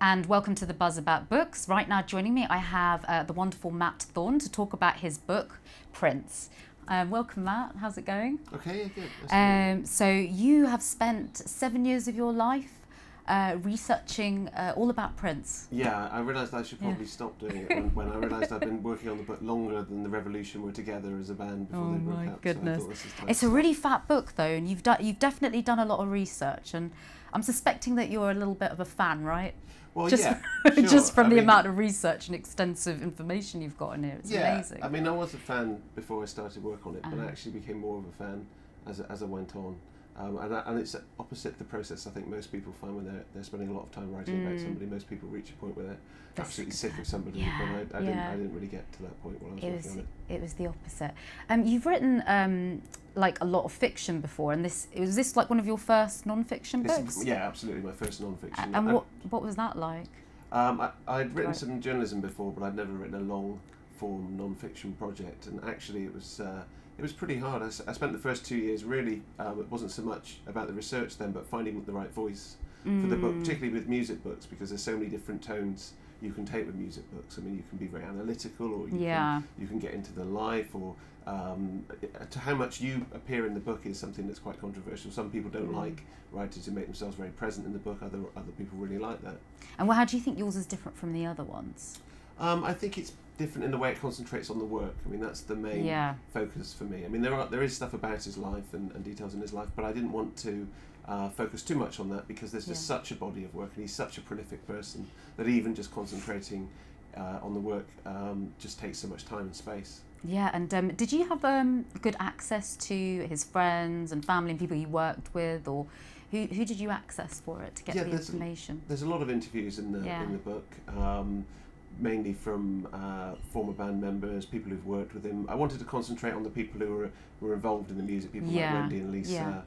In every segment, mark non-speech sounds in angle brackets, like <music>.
and welcome to the Buzz About Books. Right now, joining me, I have uh, the wonderful Matt Thorne to talk about his book, Prince. Um, welcome, Matt. How's it going? Okay, good. Um, so, you have spent seven years of your life uh, researching uh, all about Prince. Yeah, I realised I should probably yeah. stop doing it when, when I realised I've been working on the book longer than the Revolution were together as a band before oh they broke my up. goodness! So it's a really fat book though, and you've done you've definitely done a lot of research, and I'm suspecting that you're a little bit of a fan, right? Well, just, yeah, <laughs> sure. just from I the mean, amount of research and extensive information you've got in here, it's yeah, amazing. I mean, I was a fan before I started work on it, but I Uh-huh. actually became more of a fan as, as I went on. Um, and, and it's opposite the process I think most people find when they're, they're spending a lot of time writing about Mm. somebody. Most people reach a point where they're That's absolutely sick of somebody, Yeah, I, I, didn't. I didn't really get to that point while I was it working was on it. it was the opposite. Um, you've written um, like a lot of fiction before, and this was this like one of your first non-fiction books. yeah, absolutely, my first non-fiction. A- And what what was that like? Um, I, I'd written Right. some journalism before, but I'd never written a long form non-fiction project. And actually, it was uh, it was pretty hard. I spent the first two years really. Um, it wasn't so much about the research then, but finding the right voice for the book, Mm. particularly with music books, because there's so many different tones you can take with music books. I mean, you can be very analytical, or you Yeah. can you can get into the life, or um, to how much you appear in the book is something that's quite controversial. Some people don't Mm. like writers who make themselves very present in the book. Other other people really like that. And well, how do you think yours is different from the other ones? Um, I think it's different in the way it concentrates on the work. I mean, that's the main Yeah. focus for me. I mean, there are there is stuff about his life and, and details in his life, but I didn't want to uh, focus too much on that because there's just Yeah. such a body of work, and he's such a prolific person that even just concentrating uh, on the work um, just takes so much time and space. Yeah, and um, did you have um, good access to his friends and family and people you worked with, or who who did you access for it to get Yeah, the there's a- information? There's a lot of interviews in the Yeah. in the book. Um, mainly from uh, former band members, people who've worked with him. I wanted to concentrate on the people who were, were involved in the music, people Yeah, like Wendy and Lisa. yeah.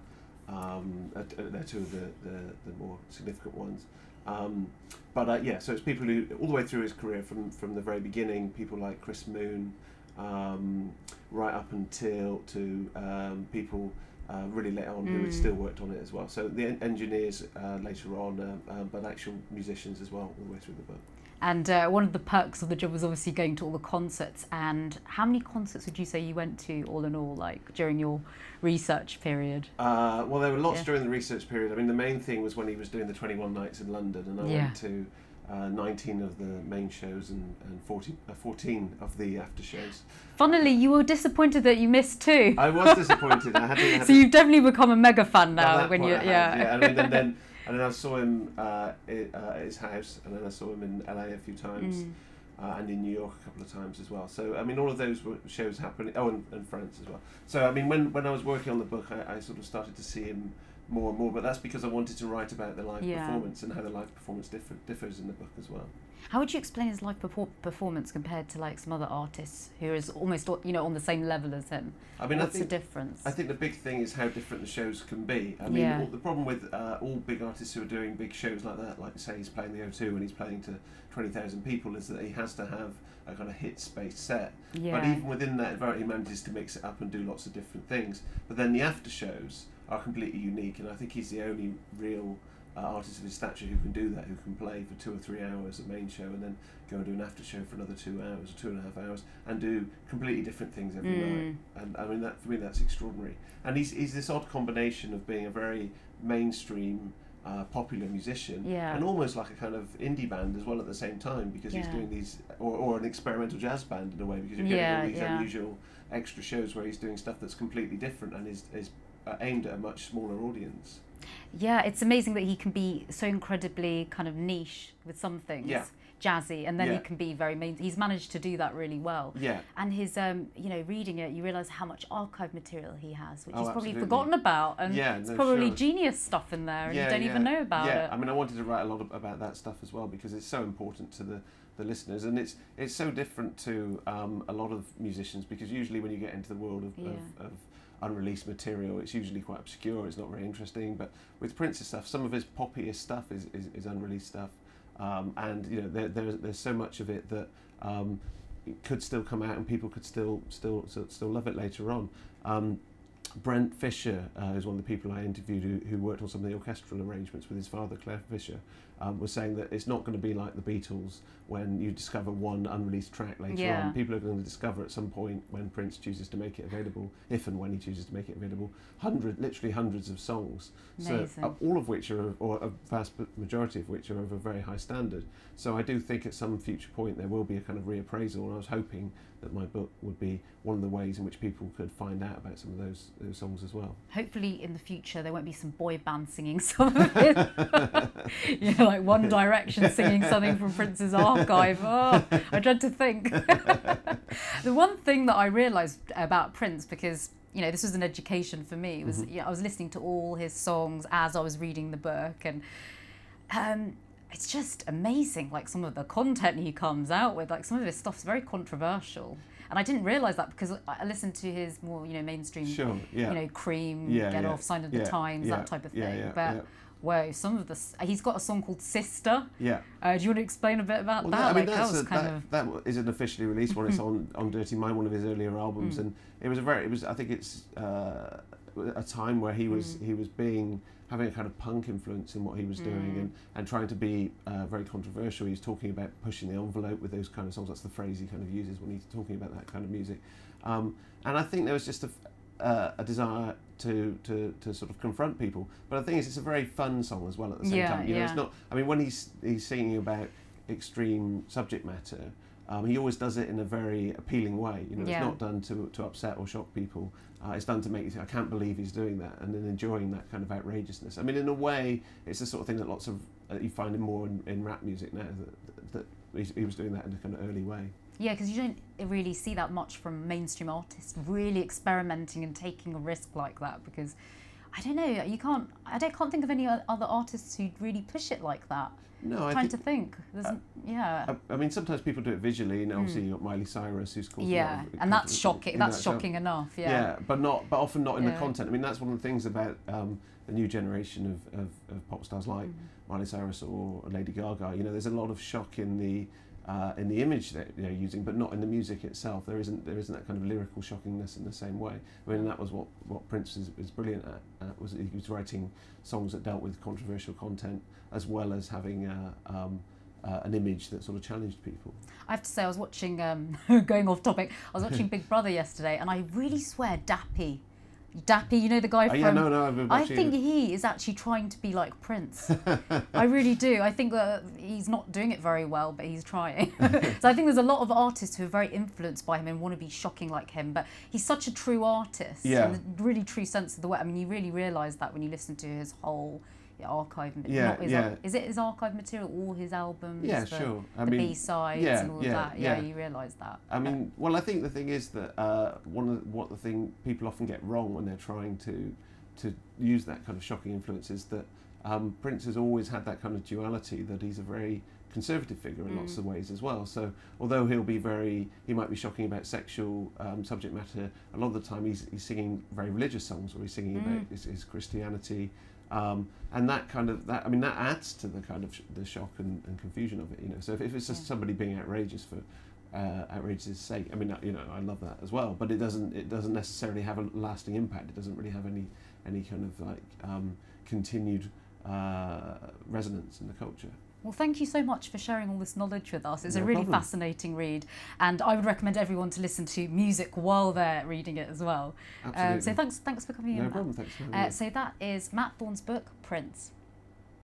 Um, they're two of the, the, the more significant ones. Um, but uh, yeah, so it's people who, all the way through his career from, from the very beginning, people like Chris Moon, um, right up until to um, people uh, really late on who had Mm. still worked on it as well. So the en- engineers uh, later on, uh, uh, but actual musicians as well, all the way through the book. And uh, one of the perks of the job was obviously going to all the concerts. And how many concerts would you say you went to, all in all, like during your research period? Uh, well, there were lots Yeah. during the research period. I mean, the main thing was when he was doing the 21 nights in London, and I Yeah. went to uh, 19 of the main shows and, and 40, uh, 14 of the after shows. Funnily, you were disappointed that you missed two. I was disappointed. I had to, I had <laughs> so you've definitely become a mega fan now. When you, I yeah, yeah. And then, then and then I saw him uh, uh, at his house, and then I saw him in LA a few times, Mm. uh, and in New York a couple of times as well. So I mean, all of those were shows happening. Oh, and, and France as well. So I mean, when when I was working on the book, I, I sort of started to see him more and more. But that's because I wanted to write about the live Yeah. performance and how the live performance differ, differs in the book as well. How would you explain his live perfor- performance compared to like some other artists who is almost you know on the same level as him? I mean, What's I think the difference? I think the big thing is how different the shows can be. I mean, Yeah. all, the problem with uh, all big artists who are doing big shows like that, like say he's playing the O2 and he's playing to 20,000 people, is that he has to have a kind of hit space set. yeah. But even within that environment, he manages to mix it up and do lots of different things. But then the after shows are completely unique, and I think he's the only real uh, artist of his stature who can do that, who can play for two or three hours a main show and then go and do an after show for another two hours or two and a half hours and do completely different things every Mm. night. And I mean, that for me, that's extraordinary. And he's, he's this odd combination of being a very mainstream. Uh, popular musician Yeah. and almost like a kind of indie band as well at the same time because he's doing these or, or an experimental jazz band in a way because you're getting Yeah, all these yeah. unusual extra shows where he's doing stuff that's completely different and is, is uh, aimed at a much smaller audience. Yeah, it's amazing that he can be so incredibly kind of niche with some things, Yeah. jazzy, and then he can be very main. He's managed to do that really well. Yeah, And his, um, you know, reading it, you realise how much archive material he has, which Oh, he's probably absolutely. forgotten about, and Yeah, it's no, probably sure. genius stuff in there, and yeah, you don't yeah. even know about yeah. it. I mean, I wanted to write a lot of, about that stuff as well because it's so important to the, the listeners, and it's it's so different to um, a lot of musicians because usually when you get into the world of, Yeah. of, of unreleased material, it's usually quite obscure. It's not very interesting. But with Prince's stuff, some of his poppiest stuff is, is, is unreleased stuff, um, and you know there, there's there's so much of it that um, it could still come out and people could still still still, love it later on. Um, Brent Fischer, uh, who's one of the people I interviewed who, who worked on some of the orchestral arrangements with his father, Clare Fischer, um, was saying that it's not going to be like the Beatles when you discover one unreleased track later Yeah. on. People are going to discover at some point when Prince chooses to make it available, if and when he chooses to make it available, hundred, literally hundreds of songs. Amazing. So uh, all of which are, or a vast majority of which are of a very high standard. So I do think at some future point there will be a kind of reappraisal, and I was hoping that my book would be one of the ways in which people could find out about some of those, those songs as well. Hopefully, in the future, there won't be some boy band singing some of it. you know, like One Direction singing something from Prince's archive. Oh, I dread to think. <laughs> the one thing that I realised about Prince, because you know, this was an education for me, was you know, I was listening to all his songs as I was reading the book, and um, it's just amazing. Like some of the content he comes out with, like some of his stuff's very controversial. And I didn't realise that because I listened to his more, you know, mainstream Sure, yeah. you know, Cream, Yeah, Get yeah, Off, Sign of the Times, that type of thing. but whoa, some of the he's got a song called Sister. Yeah. Uh, do you want to explain a bit about Well, that? that, I mean, like that's that was a, kind that, of that is an officially released one. It's <laughs> on, on Dirty Mind, one of his earlier albums, Mm. and it was a very. It was. I think it's uh, a time where he was Mm. he was being having a kind of punk influence in what he was doing, Mm. and, and trying to be uh, very controversial. He's talking about pushing the envelope with those kind of songs. That's the phrase he kind of uses when he's talking about that kind of music. Um, and I think there was just a, uh, a desire to, to, to sort of confront people. But the thing is, it's a very fun song as well at the same Yeah, time. You know, it's not. I mean, when he's he's singing about extreme subject matter, um, he always does it in a very appealing way. You know, Yeah. it's not done to, to upset or shock people. Uh, it's done to make you think, I can't believe he's doing that, and then enjoying that kind of outrageousness. I mean, in a way, it's the sort of thing that lots of uh, you find more in, in rap music now. That, that he's, he was doing that in a kind of early way. yeah, because you don't really see that much from mainstream artists really experimenting and taking a risk like that. Because I don't know, you can't. I don't can't think of any other artists who really push it like that. No, I trying think, to think. There's, uh, yeah. I, I mean, sometimes people do it visually, and obviously you've got Miley Cyrus, who's called yeah, and that's shocking. That's shocking enough. Yeah. Yeah. but not, but often not in the content. I mean, that's one of the things about um, the new generation of, of, of pop stars like Mm-hmm. Miley Cyrus or Lady Gaga. You know, there's a lot of shock in the uh, in the image that they're using, but not in the music itself. There isn't there isn't that kind of lyrical shockingness in the same way. I mean, that was what, what Prince is, is brilliant at. Uh, was he was writing songs that dealt with controversial content as well as having uh, um, uh, an image that sort of challenged people. I have to say, I was watching, um, <laughs> going off topic, I was watching <laughs> Big Brother yesterday, and I really swear Dappy, Dappy, you know the guy Oh, from. yeah, no, no, I think he is actually trying to be like Prince. <laughs> I really do. I think that he's not doing it very well, but he's trying. <laughs> so I think there's a lot of artists who are very influenced by him and want to be shocking like him. But he's such a true artist. Yeah. In the really true sense of the word. I mean, you really realise that when you listen to his whole archive. Yeah, not his yeah. ar- is it his archive material, all his albums? Yeah, the, sure. I the mean, B sides yeah, and all yeah, of that. Yeah, yeah. you realise that. I mean, well, I think the thing is that uh, one of the, what the thing people often get wrong when they're trying to to use that kind of shocking influence is that um, Prince has always had that kind of duality that he's a very conservative figure in lots Mm. of ways as well. So although he'll be very, he might be shocking about sexual um, subject matter. A lot of the time, he's, he's singing very religious songs, or he's singing about Mm. his, his Christianity. Um, and that kind of that I mean that adds to the kind of sh- the shock and, and confusion of it, you know. So if, if it's just Yeah. somebody being outrageous for uh, outrageous sake. I mean, uh, you know, I love that as well, but it doesn't it doesn't necessarily have a lasting impact. It doesn't really have any any kind of like um, continued uh, resonance in the culture. Well, thank you so much for sharing all this knowledge with us. It's No a really problem. fascinating read, and I would recommend everyone to listen to music while they're reading it as well. Absolutely. Um, so thanks, thanks for coming no in. Matt. problem. Thanks for having Uh, so that is Matt Thorne's book, Prince.